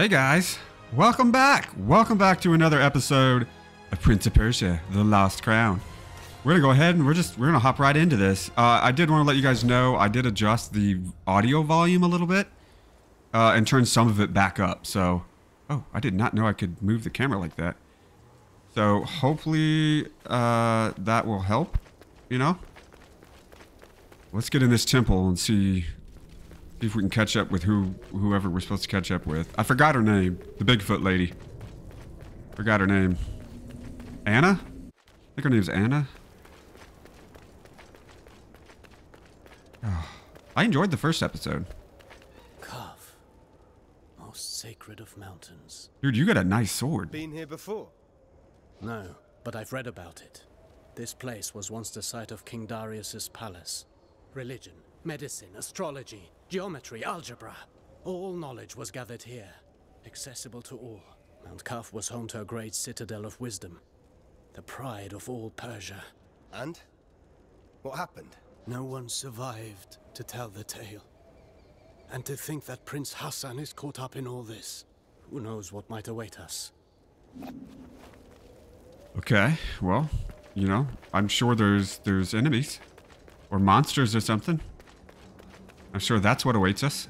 Hey guys, welcome back. Welcome back to another episode of Prince of Persia: The Lost Crown. We're gonna go ahead and we're just we're gonna hop right into this. Uh, I did want to let you guys know I did adjust the audio volume a little bit uh, and turn some of it back up. So, oh, I did not know I could move the camera like that. So hopefully uh, that will help. You know. Let's get in this temple and see See if we can catch up with who whoever we're supposed to catch up with. I forgot her name. The Bigfoot lady. Forgot her name. Anna? I think her name's Anna. Oh, I enjoyed the first episode. Qaf, most sacred of mountains. Dude, you got a nice sword. Been here before? No, but I've read about it. This place was once the site of King Darius's palace. Religion, medicine, astrology, geometry, algebra. All knowledge was gathered here, accessible to all. Mount Qaf was home to a great citadel of wisdom, the pride of all Persia. And? What happened? No one survived to tell the tale. And to think that Prince Hassan is caught up in all this. Who knows what might await us? Okay, well, you know, I'm sure there's there's enemies or monsters or something. I'm sure that's what awaits us.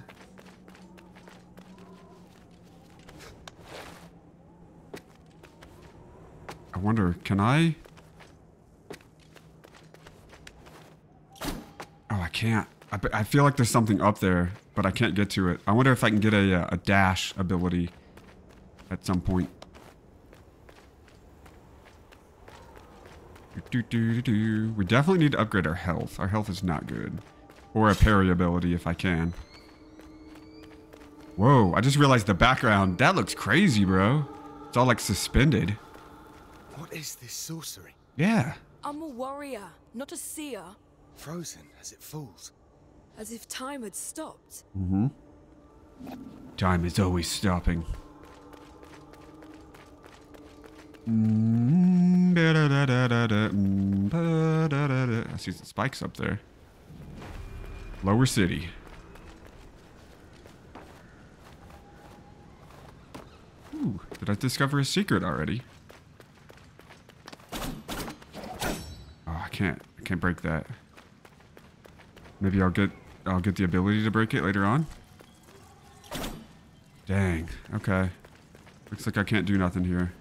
I wonder, can I? Oh, I can't. I, I feel like there's something up there, but I can't get to it. I wonder if I can get a, uh, a dash ability at some point. We definitely need to upgrade our health. Our health is not good. Or a parry ability if I can. Whoa, I just realized the background. That looks crazy, bro. It's all like suspended. What is this sorcery? Yeah. I'm a warrior, not a seer. Frozen as it falls. As if time had stopped. Mm-hmm. Time is always stopping. Mm, mm. I see some spikes up there. Lower City. Ooh, did I discover a secret already? Oh, I can't. I can't break that. Maybe I'll get I'll get the ability to break it later on. Dang. Okay. Looks like I can't do nothing here.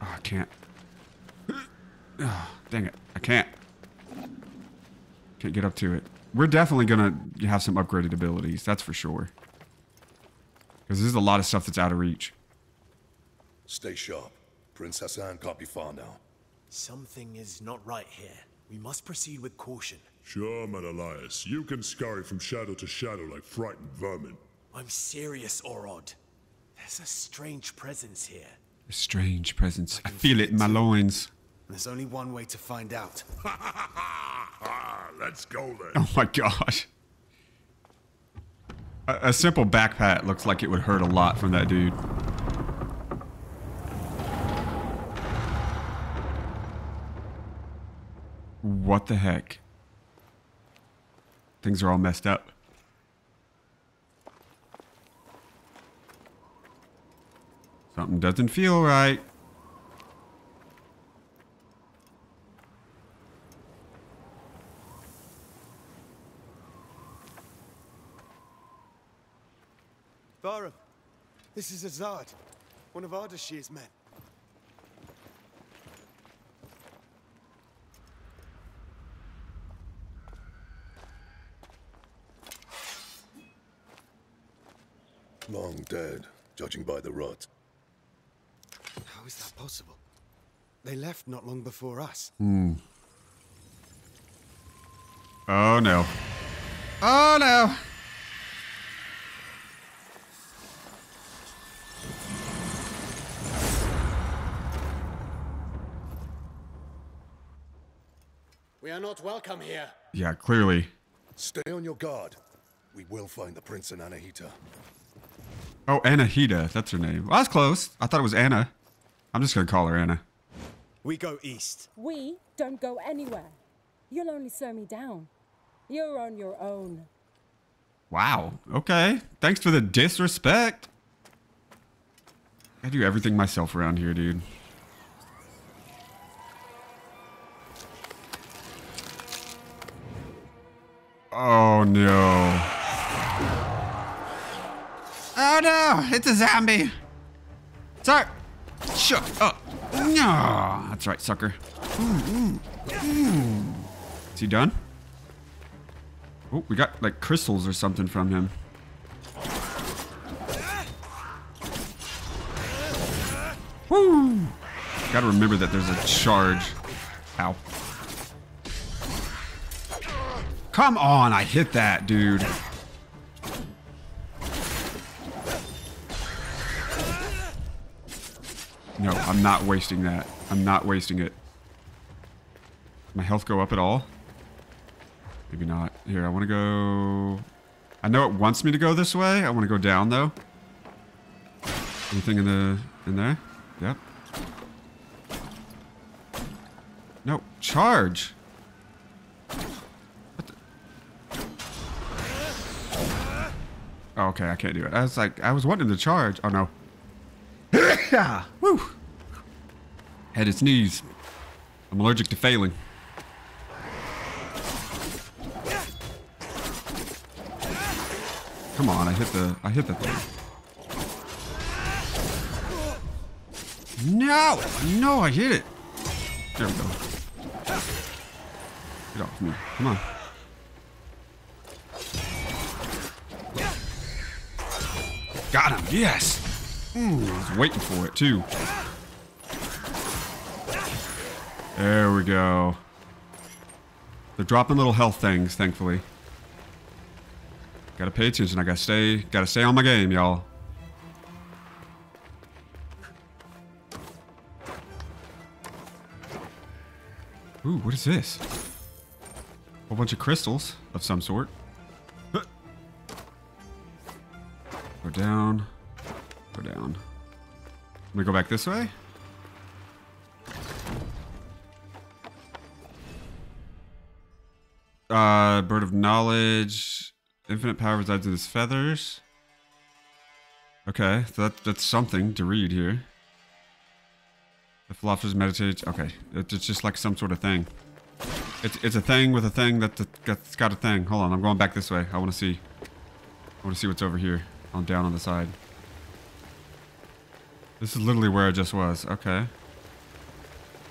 Oh, I can't. Oh, dang it. I can't. Can't get up to it. We're definitely going to have some upgraded abilities. That's for sure. Because there's a lot of stuff that's out of reach. Stay sharp. Prince Hassan can't be far now. Something is not right here. We must proceed with caution. Sure, Menelaus. You can scurry from shadow to shadow like frightened vermin. I'm serious, Orod. There's a strange presence here. A strange presence. I feel it in my loins. There's only one way to find out. Let's go then. Oh my gosh. A, a simple back pat looks like it would hurt a lot from that dude. What the heck? Things are all messed up. Something doesn't feel right. Vahram, this is Azad, one of Ardashir's men. Long dead, judging by the rot. How is that possible? They left not long before us. Hmm. Oh no. Oh no. Not welcome here. Yeah, clearly. Stay on your guard. We will find the Prince and Anahita. Oh, Anahita. That's her name. Well, that's close. I thought it was Anna. I'm just going to call her Anna. We go east. We don't go anywhere. You'll only slow me down. You're on your own. Wow. Okay. Thanks for the disrespect. I do everything myself around here, dude. Oh no. Oh no, it's a zombie. Sorry. Shut up. No, that's right, sucker. Is he done? Oh, we got like crystals or something from him. Woo! Gotta remember that there's a charge. Ow. Come on, I hit that, dude. No, I'm not wasting that. I'm not wasting it. My health go up at all? Maybe not. Here, I want to go... I know it wants me to go this way. I want to go down, though. Anything in the... in there? Yep. No, charge! What the... Oh, okay, I can't do it. I was like, I was wanting to charge. Oh, no. Woo! Head its knees. I'm allergic to failing. Come on, I hit the I hit the thing. No! No, I hit it! There we go. Get off me. Come on. Got him, yes! Mm, I was waiting for it too. There we go. They're dropping little health things, thankfully. Gotta pay attention. I gotta stay, gotta stay on my game, y'all. Ooh, what is this? A bunch of crystals of some sort. Me go back this way. Uh, bird of knowledge. Infinite power resides in his feathers. Okay, so that, that's something to read here. The philosophers meditate. Okay, it's just like some sort of thing. It's it's a thing with a thing that that's got a thing. Hold on, I'm going back this way. I want to see. I want to see what's over here. I'm down on the side. This is literally where I just was. Okay.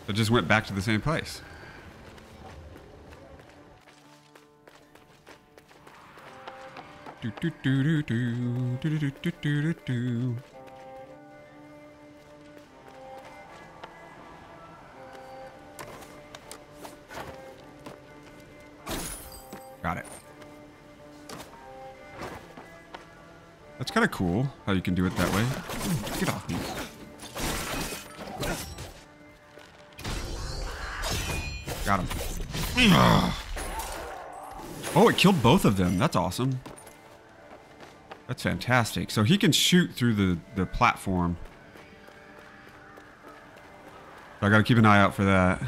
I just went back to the same place. Do do do do do do do do do do kind of cool how you can do it that way. Get off me. Got him. Oh, it killed both of them. That's awesome. That's fantastic. So he can shoot through the, the platform. I gotta keep an eye out for that.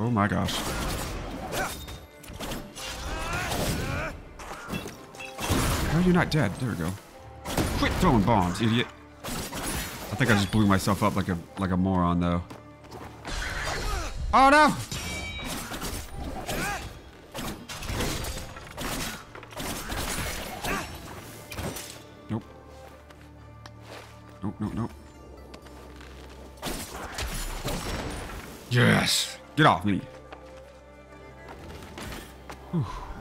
Oh my gosh. How are you not dead? There we go. Quit throwing bombs, idiot. I think I just blew myself up like a like a moron though. Oh no! Nope. Nope, nope, nope. Yes! Get off me.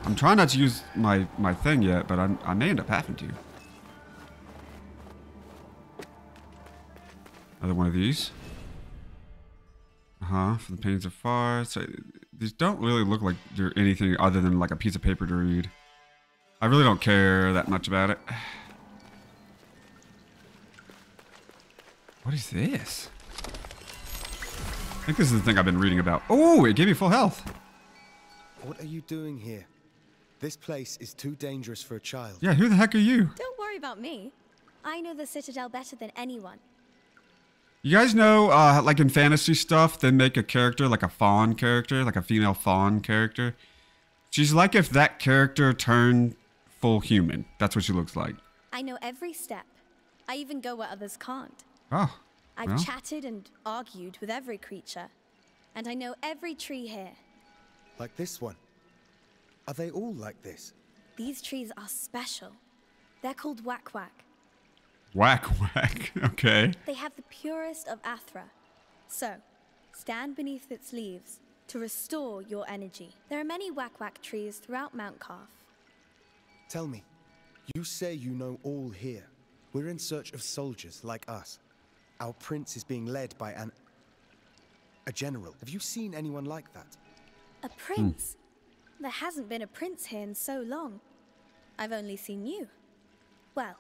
I'm trying not to use my, my thing yet, but I'm, I may end up having to. Another one of these. Uh-huh, for the pains of far. So these don't really look like they're anything other than like a piece of paper to read. I really don't care that much about it. What is this? I think this is the thing I've been reading about. Oh, it gave me full health. What are you doing here? This place is too dangerous for a child. Yeah, who the heck are you? Don't worry about me. I know the Citadel better than anyone. You guys know, uh, like in fantasy stuff, they make a character like a fawn character, like a female fawn character. She's like if that character turned full human. That's what she looks like. I know every step. I even go where others can't. Oh. I've well. chatted and argued with every creature. And I know every tree here. Like this one. Are they all like this? These trees are special. They're called WakWak. Whack whack. Okay. They have the purest of Athra. So, stand beneath its leaves to restore your energy. There are many WakWak trees throughout Mount Qaf. Tell me, you say you know all here. We're in search of soldiers like us. Our prince is being led by an. a general. Have you seen anyone like that? A prince? There hasn't been a prince here in so long. I've only seen you. Well,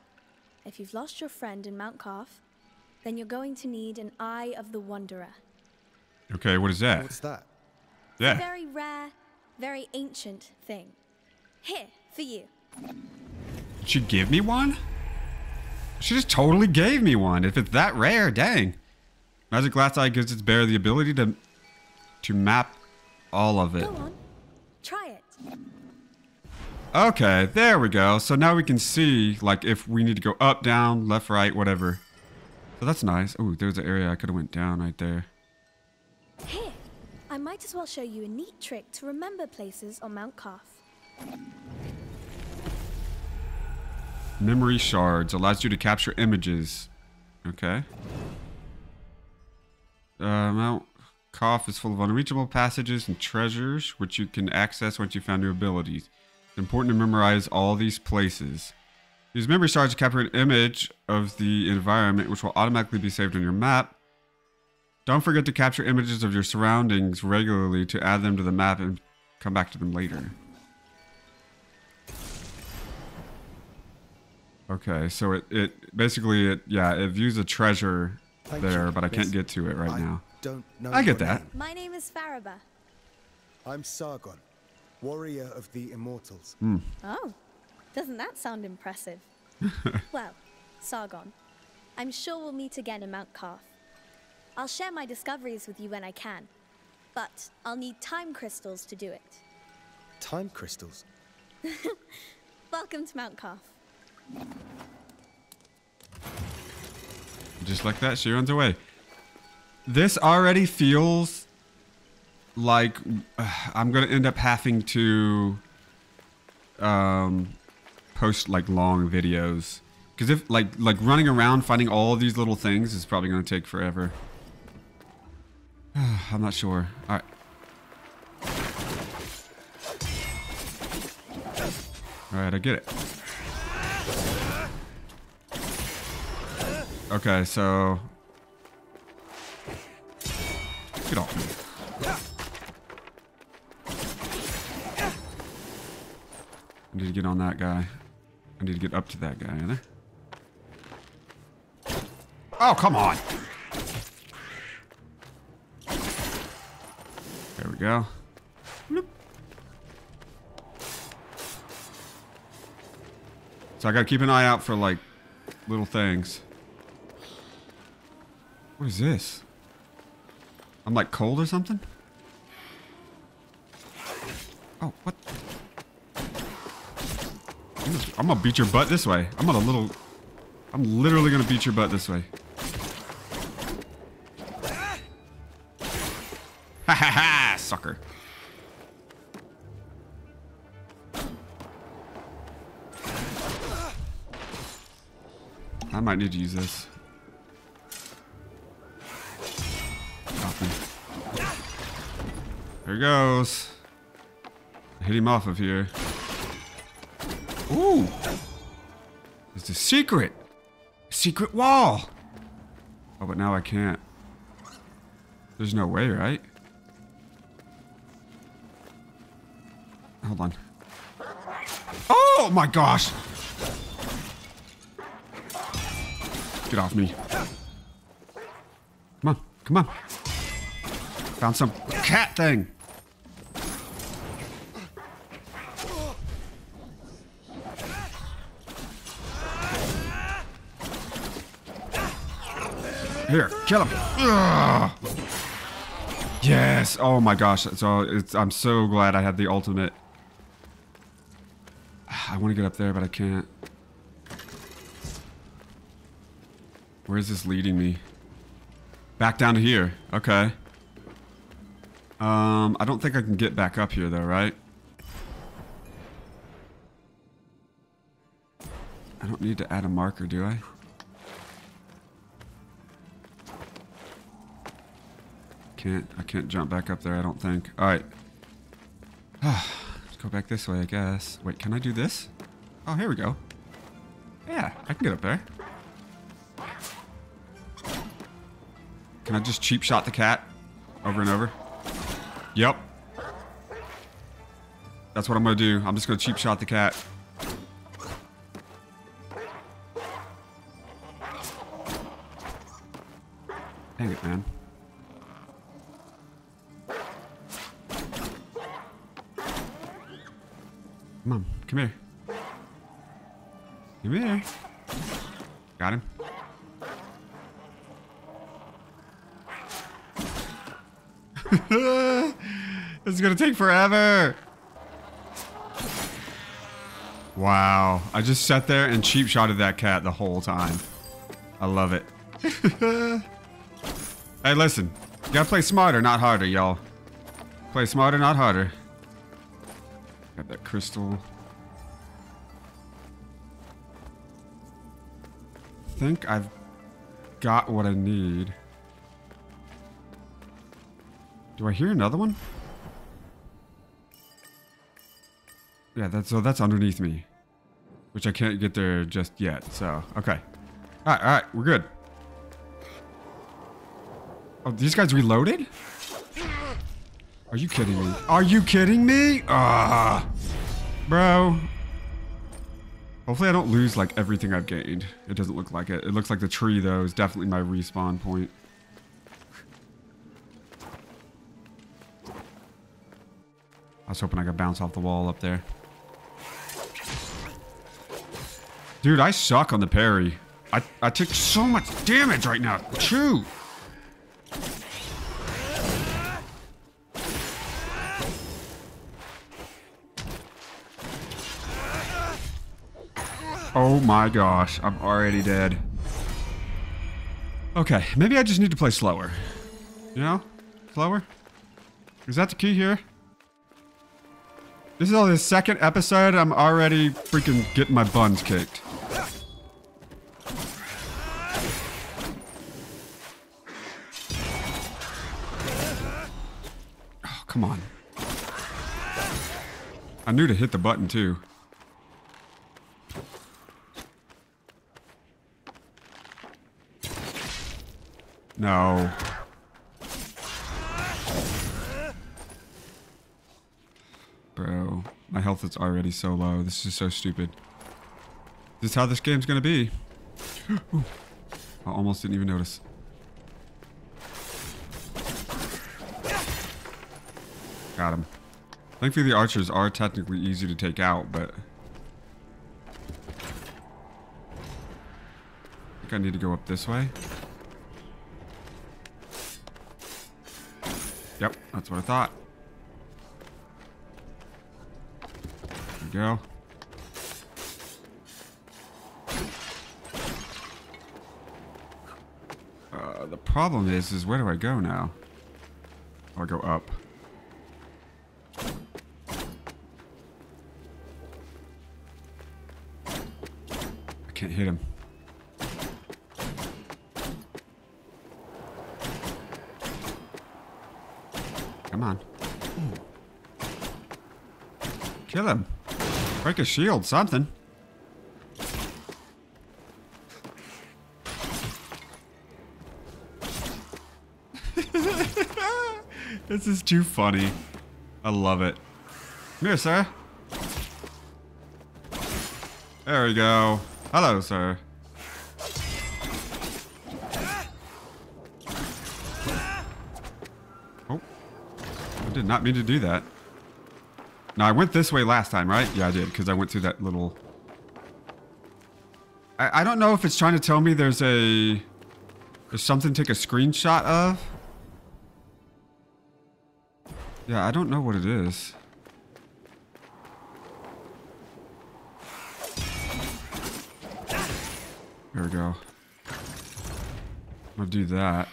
if you've lost your friend in Mount Qaf, then you're going to need an Eye of the Wanderer. Okay, what is that? What's that? A Yeah. very rare, very ancient thing. Here, for you. Did she give me one? She just totally gave me one. If it's that rare, dang. Magic Glass Eye gives its bearer the ability to to map all of it. Go on, try it. Okay, there we go. So now we can see like if we need to go up, down, left, right, whatever. So that's nice. Oh, there's an area I could have went down right there. Here, I might as well show you a neat trick to remember places on Mount Qaf. Memory shards allows you to capture images. Okay. Uh, Mount Qaf is full of unreachable passages and treasures, which you can access once you found new abilities. It's important to memorize all these places. Use memory shards to capture an image of the environment, which will automatically be saved on your map. Don't forget to capture images of your surroundings regularly to add them to the map and come back to them later. Okay, so it, it basically it yeah it views a treasure there, but I can't get to it right now. Don't know. I get that. name. My name is Fariba. I'm Sargon, warrior of the Immortals. Hmm. Oh, doesn't that sound impressive? well, Sargon, I'm sure we'll meet again in Mount Qaf. I'll share my discoveries with you when I can, but I'll need time crystals to do it. Time crystals. Welcome to Mount Qaf. Just like that, she runs away. This already feels like uh, I'm gonna end up having to um, post like long videos because if like like running around finding all these little things is probably gonna take forever. I'm not sure. All right. All right, I get it. Okay, so get off me. I need to get on that guy. I need to get up to that guy, ain't? Oh, come on. There we go. Bloop. So I gotta keep an eye out for like little things. What is this? I'm like cold or something? Oh, what? I'm gonna, beat your butt this way. I'm gonna little. I'm literally gonna beat your butt this way. Ha ha ha, sucker. I might need to use this. There he goes. Hit him off of here. Ooh! It's a secret! Secret wall! Oh, but now I can't. There's no way, right? Hold on. Oh my gosh! Get off me. Come on, come on. Found some cat thing. Here, kill him. Ugh. Yes. Oh my gosh. So it's. I'm so glad I had the ultimate. I want to get up there, but I can't. Where is this leading me? Back down to here. Okay. Um, I don't think I can get back up here though, right? I don't need to add a marker, do I? Can't, I can't jump back up there, I don't think. Alright. Let's go back this way, I guess. Wait, can I do this? Oh, here we go. Yeah, I can get up there. Can I just cheap shot the cat? Over and over? Yep. That's what I'm gonna do. I'm just gonna cheap shot the cat. Just sat there and cheap shotted that cat the whole time. I love it. hey, listen. You gotta play smarter, not harder, y'all. Play smarter, not harder. Got that crystal. think I've got what I need. Do I hear another one? Yeah, that's so that's underneath me. Which I can't get there just yet, so okay. Alright, alright, we're good. Oh, these guys reloaded? Are you kidding me? Are you kidding me? Ah, bro. Hopefully I don't lose like everything I've gained. It doesn't look like it. It looks like the tree though is definitely my respawn point. I was hoping I could bounce off the wall up there. Dude, I suck on the parry. I, I took so much damage right now. Chew. Oh my gosh, I'm already dead. Okay, maybe I just need to play slower. You know? Slower? Is that the key here? This is only the second episode, I'm already freaking getting my buns kicked. Oh, come on. I knew to hit the button too. No. Bro, my health is already so low. This is so stupid. This is how this game's gonna be. I almost didn't even notice. Got him. Thankfully the archers are technically easy to take out, but... I think I need to go up this way. Yep, that's what I thought. There we go. Uh, the problem is, is where do I go now? Oh, I go up. Hit him. Come on. Kill him. Break his shield, something. this is too funny. I love it. Come here, sir. There we go. Hello, sir. Oh. I did not mean to do that. Now, I went this way last time, right? Yeah, I did, because I went through that little... I, I don't know if it's trying to tell me there's a... There's something to take a screenshot of? Yeah, I don't know what it is. There we go. I'll do that.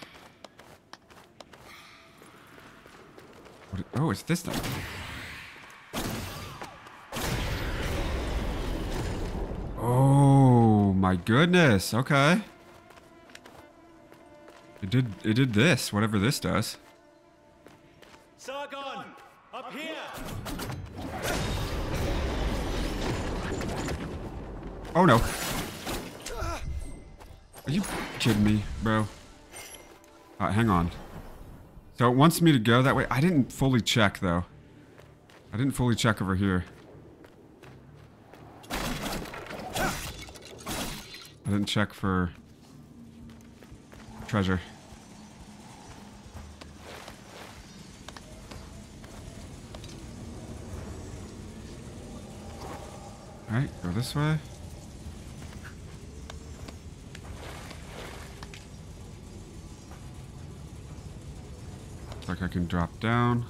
What, oh, it's this thing. Oh my goodness. Okay. It did it did this, whatever this does. Sargon! Up here! Oh no. Kidding me, bro? Alright, hang on. So it wants me to go that way. I didn't fully check though. I didn't fully check over here. I didn't check for treasure. Alright, go this way. I can drop down.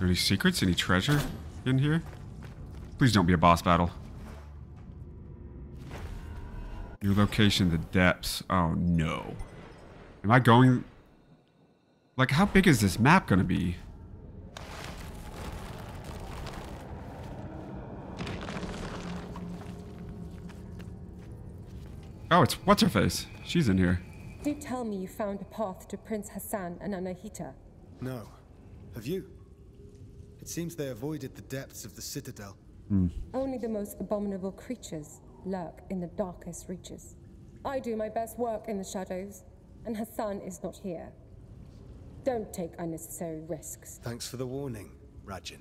Any secrets? Any treasure in here? Please don't be a boss battle. New location, the depths. Oh no. Am I going... Like, how big is this map gonna be? Oh, it's what's-her-face. She's in here. Did tell me you found a path to Prince Hassan and Anahita. No. Have you? It seems they avoided the depths of the citadel. Hmm. Only the most abominable creatures lurk in the darkest reaches. I do my best work in the shadows, and Hassan is not here. Don't take unnecessary risks. Thanks for the warning, Radjen.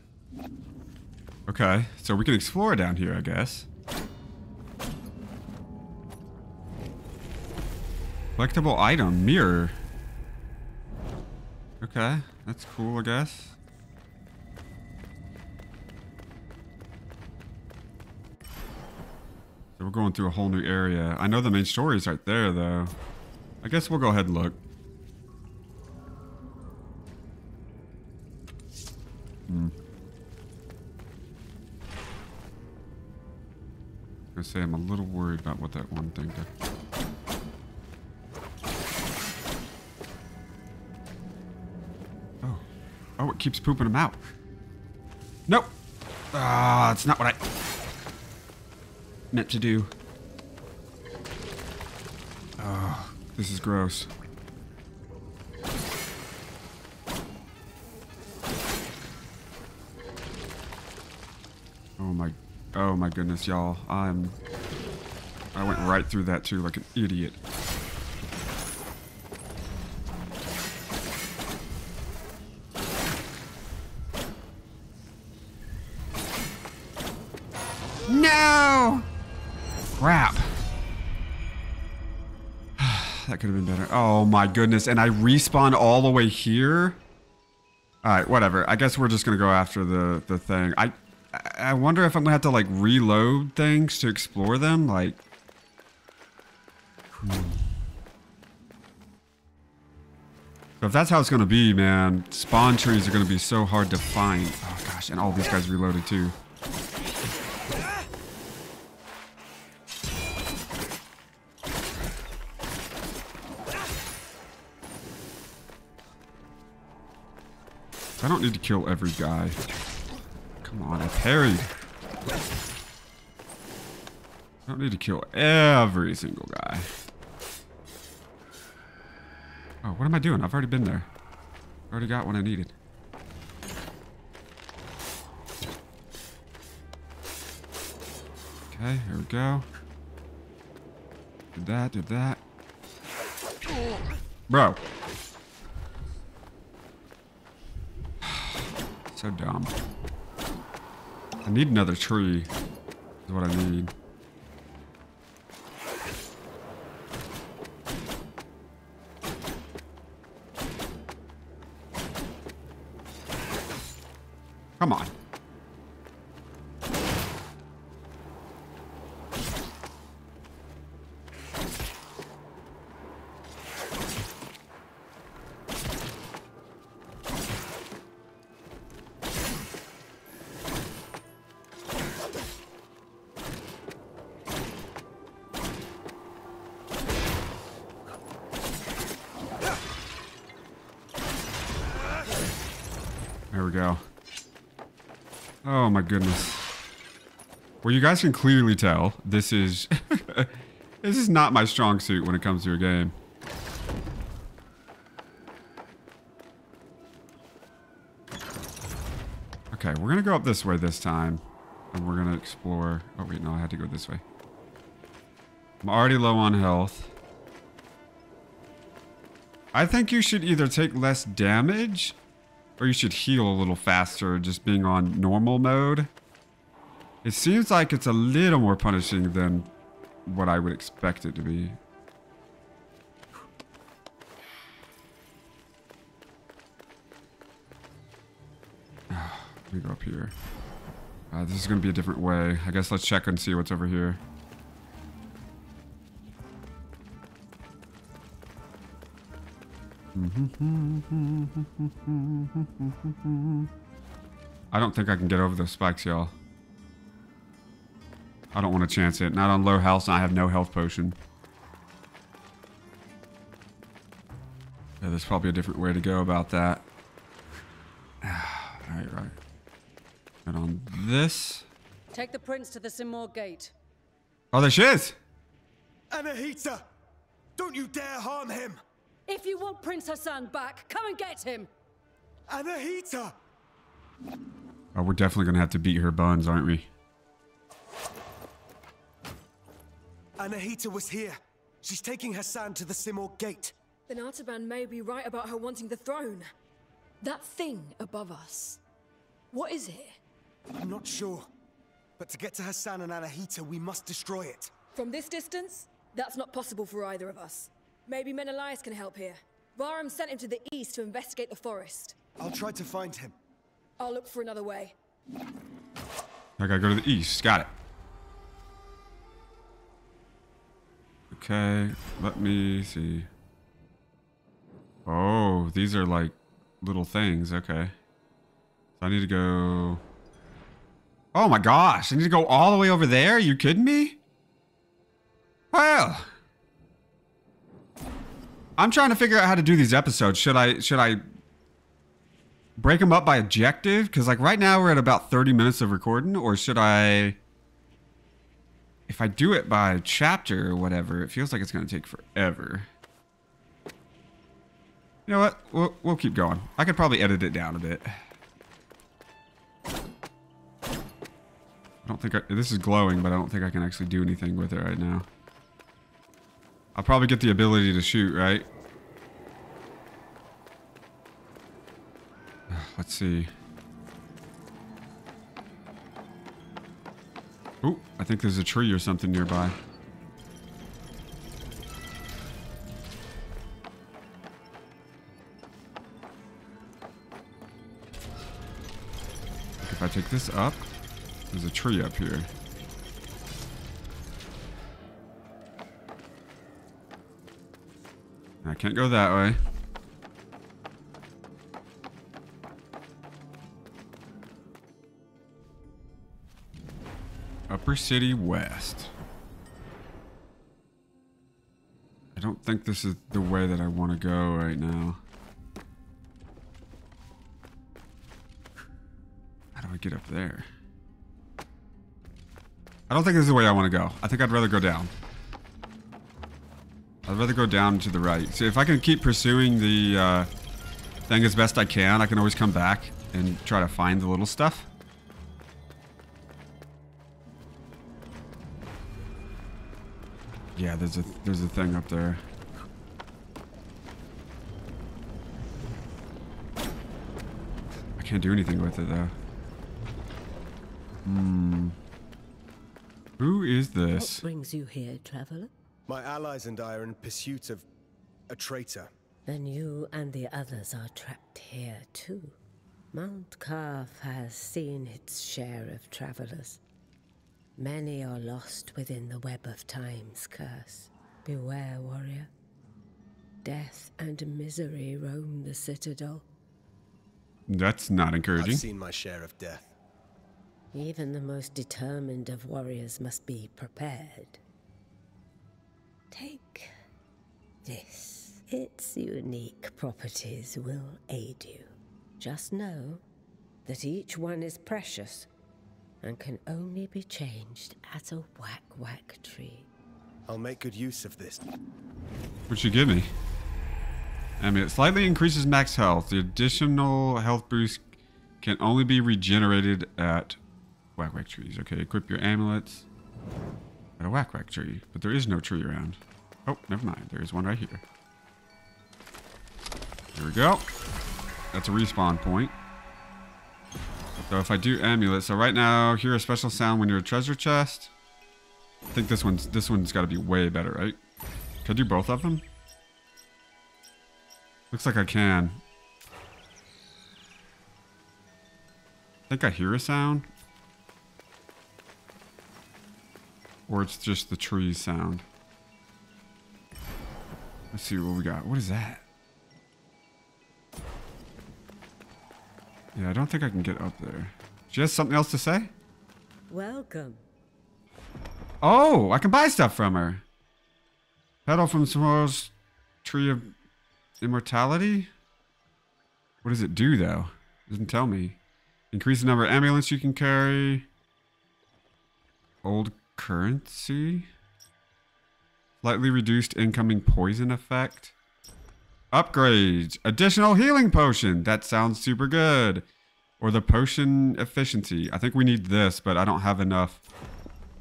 Okay, so we can explore down here, I guess. Collectible item, mirror. Okay, that's cool, I guess. So we're going through a whole new area. I know the main story is right there, though. I guess we'll go ahead and look. Hmm. I say I'm a little worried about what that one thing did. Keeps pooping them out. Nope. Ah, it's not what I meant to do. Oh, this is gross. Oh my, oh my goodness, y'all. I'm, I went right through that too like an idiot. Oh my goodness, and I respawn all the way here? Alright, whatever. I guess we're just gonna go after the, the thing. I I wonder if I'm gonna have to like reload things to explore them, like... Hmm. So if that's how it's gonna be, man, spawn trees are gonna be so hard to find. Oh gosh, and all these guys reloaded too. I don't need to kill every guy. Come on, I parried. I don't need to kill every single guy. Oh, what am I doing? I've already been there. Already got what I needed. Okay, here we go. Did that, did that. Bro. So dumb. I need another tree. Is what I need. Go. Oh my goodness. Well, you guys can clearly tell this is this is not my strong suit when it comes to a game. Okay, we're gonna go up this way this time, and we're gonna explore. Oh wait, no, I had to go this way. I'm already low on health. I think you should either take less damage or you should heal a little faster just being on normal mode. It seems like it's a little more punishing than what I would expect it to be. Let me go up here. Uh, this is going to be a different way. I guess let's check and see what's over here. I don't think I can get over those spikes, y'all. I don't want to chance it. Not on low health, and I have no health potion. Yeah, there's probably a different way to go about that. Alright, right. And on this. Take the prince to the Simurgh gate. Oh, there she is! Anahita! Don't you dare harm him! If you want Prince Hassan back, come and get him! Anahita! Oh, we're definitely gonna have to beat her buns, aren't we? Anahita was here. She's taking Hassan to the Simurgh gate. Then Artaban may be right about her wanting the throne. That thing above us. What is it? I'm not sure. But to get to Hassan and Anahita, we must destroy it. From this distance, that's not possible for either of us. Maybe Menelaus can help here. Vahram sent him to the east to investigate the forest. I'll try to find him. I'll look for another way. I gotta go to the east. Got it. Okay, let me see. Oh, these are like little things. Okay. So I need to go... Oh my gosh, I need to go all the way over there? Are you kidding me? Well... I'm trying to figure out how to do these episodes. Should I, should I break them up by objective? Because like right now we're at about 30 minutes of recording. Or should I... If I do it by chapter or whatever, it feels like it's going to take forever. You know what? We'll, we'll keep going. I could probably edit it down a bit. I don't think I, this is glowing, but I don't think I can actually do anything with it right now. I'll probably get the ability to shoot, right? Let's see. Oh, I think there's a tree or something nearby. If I take this up, there's a tree up here. I can't go that way. Upper City West. I don't think this is the way that I want to go right now. How do I get up there? I don't think this is the way I want to go. I think I'd rather go down. I'd rather go down to the right. See, if I can keep pursuing the uh, thing as best I can, I can always come back and try to find the little stuff. Yeah, there's a there's a thing up there. I can't do anything with it though. Hmm. Who is this? What brings you here, traveler? My allies and I are in pursuit of a traitor. Then you and the others are trapped here too. Mount Qaf has seen its share of travelers. Many are lost within the web of time's curse. Beware, warrior. Death and misery roam the citadel. That's not encouraging. I've seen my share of death. Even the most determined of warriors must be prepared. Take this. Its unique properties will aid you. Just know that each one is precious and can only be changed at a whack whack tree. I'll make good use of this. What'd you give me? I mean, it slightly increases max health. The additional health boost can only be regenerated at WakWak trees. Okay, equip your amulets a WakWak tree, but there is no tree around. Oh, never mind. There is one right here. Here we go. That's a respawn point. So if I do amulet, so right now, hear a special sound when you're a treasure chest. I think this one's this one's got to be way better, right? Can I do both of them? Looks like I can. I think I hear a sound. Or it's just the trees sound. Let's see what we got. What is that? Yeah, I don't think I can get up there. She has something else to say? Welcome. Oh, I can buy stuff from her. Petal from tomorrow's tree of immortality? What does it do though? doesn't tell me. Increase the number of amulets you can carry. Old currency. Slightly reduced incoming poison effect. Upgrades. Additional healing potion. That sounds super good. Or the potion efficiency. I think we need this, but I don't have enough.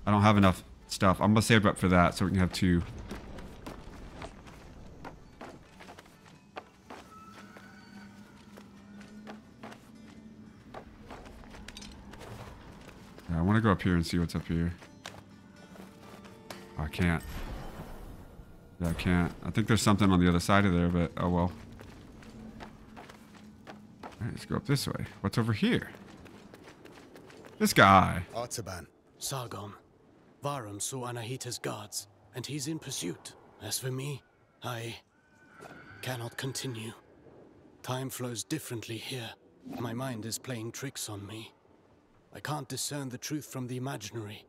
I don't have enough stuff. I'm going to save up for that so we can have two. I want to go up here and see what's up here. Oh, I can't. Yeah, I can't. I think there's something on the other side of there, but oh well. Alright, let's go up this way. What's over here? This guy. Artaban. Sargon. Vahram saw Anahita's guards, and he's in pursuit. As for me, I cannot continue. Time flows differently here. My mind is playing tricks on me. I can't discern the truth from the imaginary.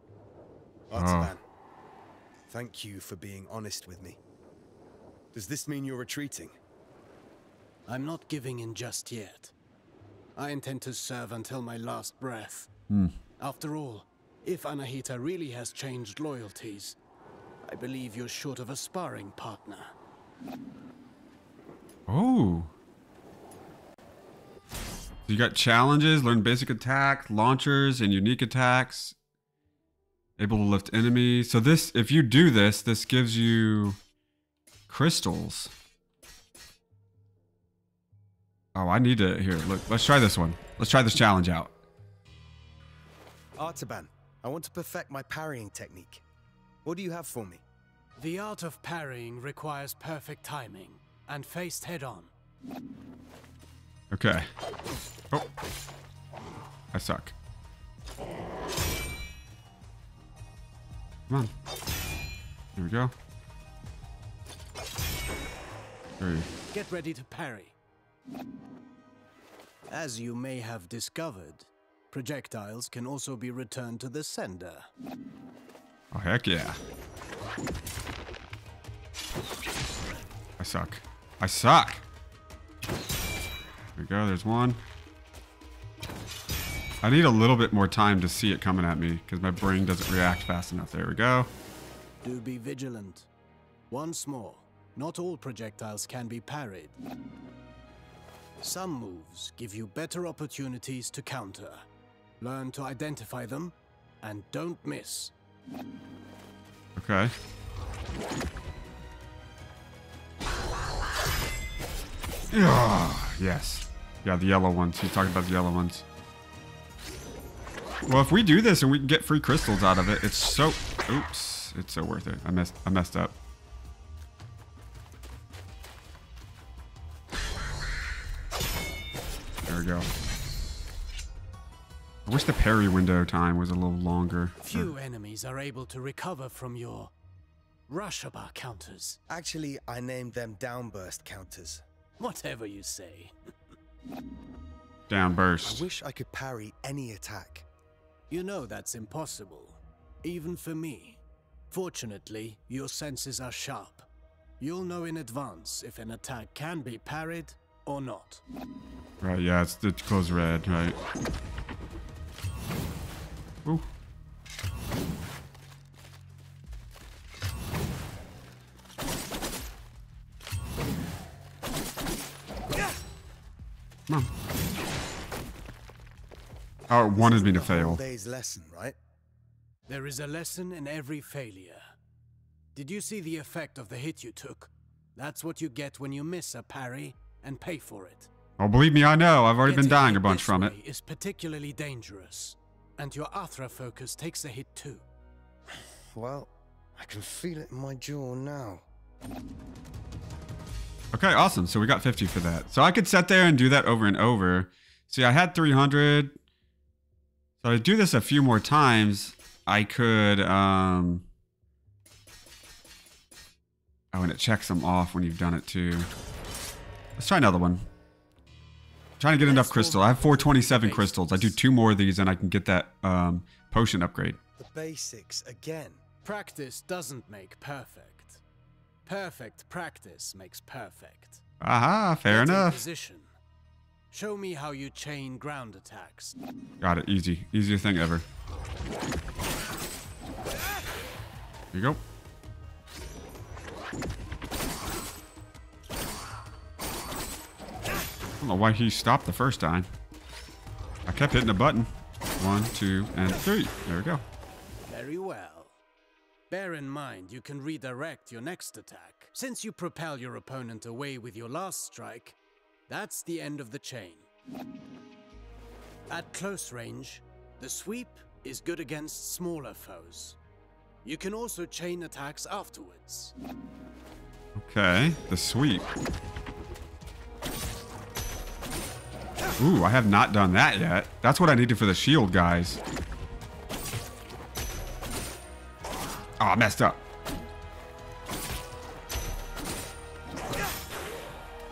Oh. Artaban. Thank you for being honest with me. Does this mean you're retreating? I'm not giving in just yet. I intend to serve until my last breath. Hmm. After all, if Anahita really has changed loyalties, I believe you're short of a sparring partner. Oh. You got challenges, learn basic attack, launchers, and unique attacks. Able to lift enemies. So this, if you do this, this gives you crystals. Oh, I need to, here, look, let's try this one. Let's try this challenge out. Artaban, I want to perfect my parrying technique. What do you have for me? The art of parrying requires perfect timing and faced head on. Okay. Oh. I suck. Come on. Here we go. Three. Get ready to parry. As you may have discovered, projectiles can also be returned to the sender. Oh, heck yeah. I suck. I suck! There we go, there's one. I need a little bit more time to see it coming at me because my brain doesn't react fast enough. There we go. Do be vigilant. Once more, not all projectiles can be parried. Some moves give you better opportunities to counter. Learn to identify them, and don't miss. Okay. Yeah, yes. Yeah, the yellow ones. He's talking about the yellow ones. Well, if we do this and we can get free crystals out of it, it's so... Oops. It's so worth it. I messed, I messed up. There we go. I wish the parry window time was a little longer. Few enemies are able to recover from your Rashaba counters. Actually, I named them downburst counters. Whatever you say. Downburst. I wish I could parry any attack. You know that's impossible. Even for me. Fortunately, your senses are sharp. You'll know in advance if an attack can be parried or not. Right, yeah, it's the goes red, right. Ooh. Oh, it wanted me to fail. Day's lesson, right? There is a lesson in every failure. Did you see the effect of the hit you took? That's what you get when you miss a parry and pay for it. Oh, believe me, I know. I've already been dying a bunch from it. way Is particularly dangerous, and your Athra focus takes a hit too. Well, I can feel it in my jaw now. Okay, awesome. So we got 50 for that. So I could sit there and do that over and over. See, I had 300. So I do this a few more times. I could, um... Oh, and it checks them off when you've done it too. Let's try another one. trying to get enough crystal. I have 427 crystals. I do two more of these and I can get that um, potion upgrade. The basics again. Practice doesn't make perfect. Perfect practice makes perfect. Aha, fair Get enough. Position. Show me how you chain ground attacks. Got it. Easy. Easiest thing ever. Here you go. I don't know why he stopped the first time. I kept hitting the button. One, two, and three. There we go. Very well. Bear in mind you can redirect your next attack. Since you propel your opponent away with your last strike, that's the end of the chain. At close range, the sweep is good against smaller foes. You can also chain attacks afterwards. Okay, the sweep. Ooh, I have not done that yet. That's what I needed for the shield guys. Oh, I messed up.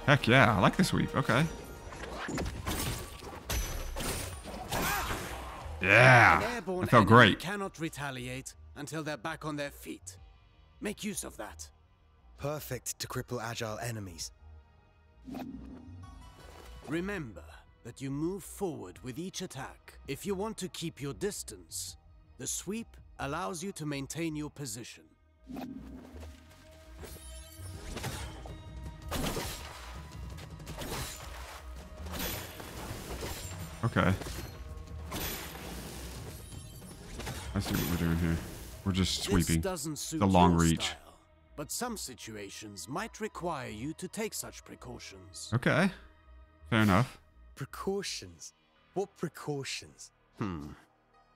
Heck yeah, I like this sweep. Okay. Yeah, An airborne that felt great. cannot retaliate until they're back on their feet. Make use of that. Perfect to cripple agile enemies. Remember that you move forward with each attack. If you want to keep your distance, the sweep allows you to maintain your position. Okay. I see what we're doing here. We're just sweeping. This doesn't suit the long reach. style, but some situations might require you to take such precautions. Okay. Fair enough. Precautions? What precautions? Hmm.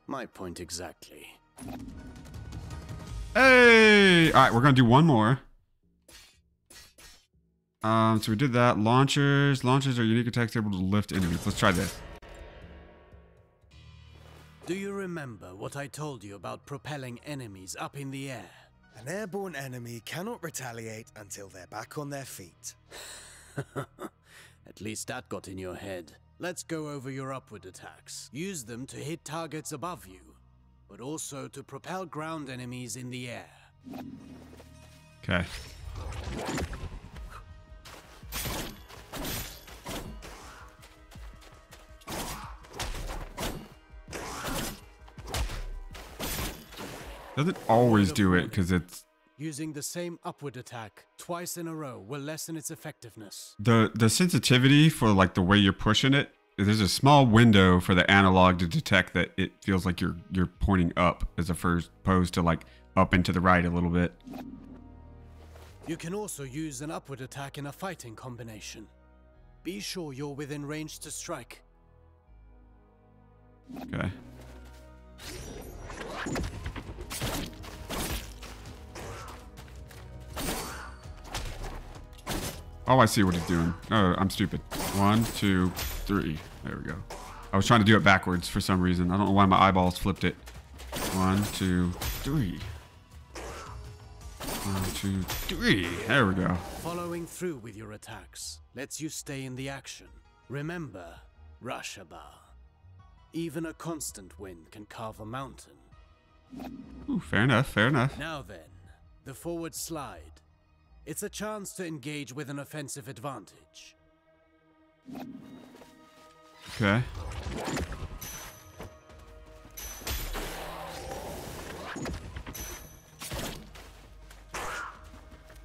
My point exactly. Hey! All right, we're gonna do one more. Um, so we did that. Launchers. Launchers are unique attacks able to lift enemies. Let's try this. Do you remember what I told you about propelling enemies up in the air? An airborne enemy cannot retaliate until they're back on their feet. At least that got in your head. Let's go over your upward attacks. Use them to hit targets above you, but also to propel ground enemies in the air. Okay. Doesn't always do it because it's Using the same upward attack twice in a row will lessen its effectiveness. the the sensitivity for like the way you're pushing it. There's a small window for the analog to detect that it feels like you're you're pointing up as opposed to like up and to the right a little bit. You can also use an upward attack in a fighting combination. Be sure you're within range to strike. Okay. Oh, I see what he's doing. Oh, I'm stupid. One, two, three. There we go. I was trying to do it backwards for some reason. I don't know why my eyeballs flipped it. One, two, three. One, two, three. There we go. Following through with your attacks lets you stay in the action. Remember, Rashaba. Even a constant wind can carve a mountain. Ooh, fair enough, fair enough. Now then, the forward slide. It's a chance to engage with an offensive advantage. Okay.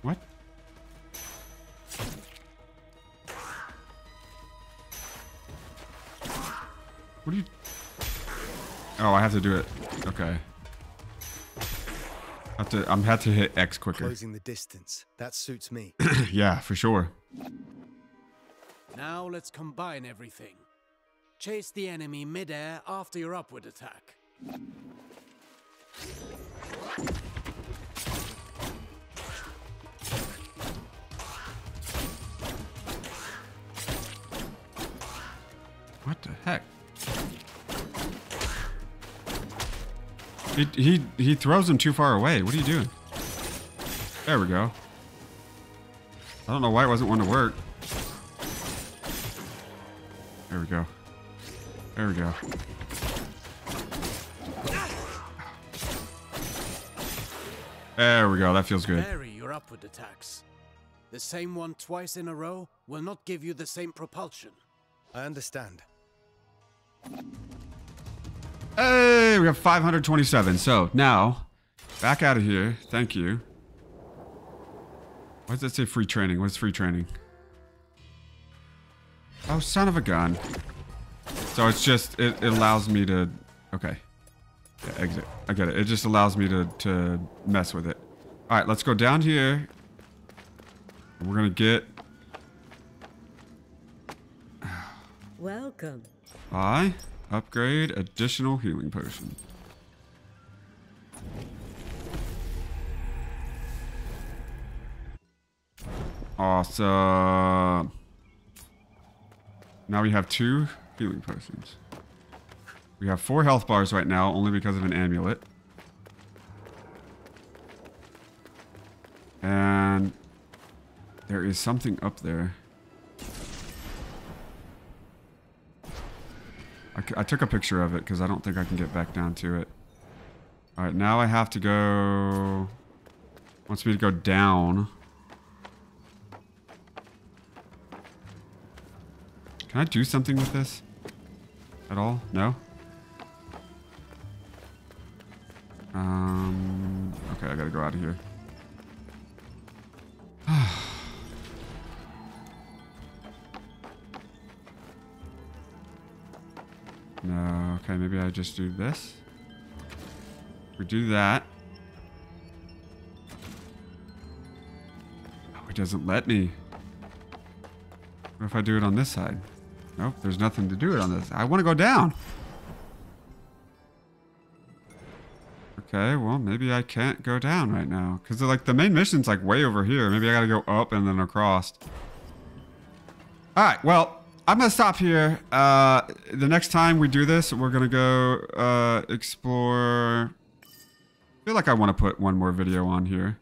What? What are you... Oh, I have to do it. Okay. I have to, I'm had to hit X quicker. Closing the distance. That suits me. yeah, for sure. Now let's combine everything. Chase the enemy midair after your upward attack. What the heck? He, he, he throws him too far away. What are you doing? There we go. I don't know why it wasn't one to work. There we go. There we go. There we go. That feels good. Vary your upward attacks. The same one twice in a row will not give you the same propulsion. I understand. Hey, we have 527. So now, back out of here. Thank you. Why does it say free training? What's free training? Oh, son of a gun. So it's just, it, it allows me to, okay. Yeah, exit. I get it. It just allows me to, to mess with it. All right, let's go down here. We're going to get... Welcome. I upgrade additional healing potion. Awesome. Now we have two healing potions. We have four health bars right now, only because of an amulet. And there is something up there. I, I took a picture of it because I don't think I can get back down to it. Alright, now I have to go... Wants me to go down. Can I do something with this? At all? No? Um... Okay, I gotta go out of here. Okay, maybe I just do this. We do that. Oh, it doesn't let me. What if I do it on this side? Nope, there's nothing to do it on this. I want to go down. Okay, well, maybe I can't go down right now. Because, like, the main mission's, like, way over here. Maybe I gotta go up and then across. Alright, well, I'm gonna stop here. Uh, the next time we do this, we're gonna go uh, explore. I feel like I want to put one more video on here,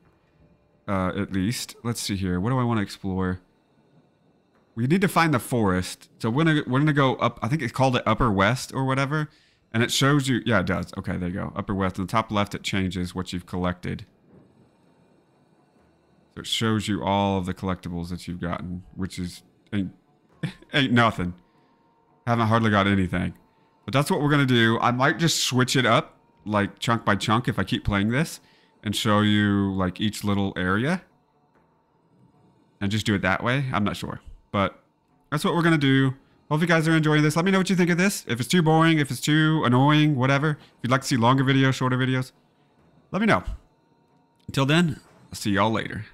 uh, at least. Let's see here. What do I want to explore? We need to find the forest. So we're gonna we're gonna go up. I think it's called it Upper West or whatever, and it shows you. Yeah, it does. Okay, there you go. Upper West. In the top left, it changes what you've collected. So it shows you all of the collectibles that you've gotten, which is ain't nothing. Haven't hardly got anything. But that's what we're going to do. I might just switch it up, like chunk by chunk, if I keep playing this, and show you like each little area. And just do it that way. I'm not sure. But that's what we're going to do. Hope you guys are enjoying this. Let me know what you think of this. If it's too boring, if it's too annoying, whatever. If you'd like to see longer videos, shorter videos, let me know. Until then, I'll see y'all later.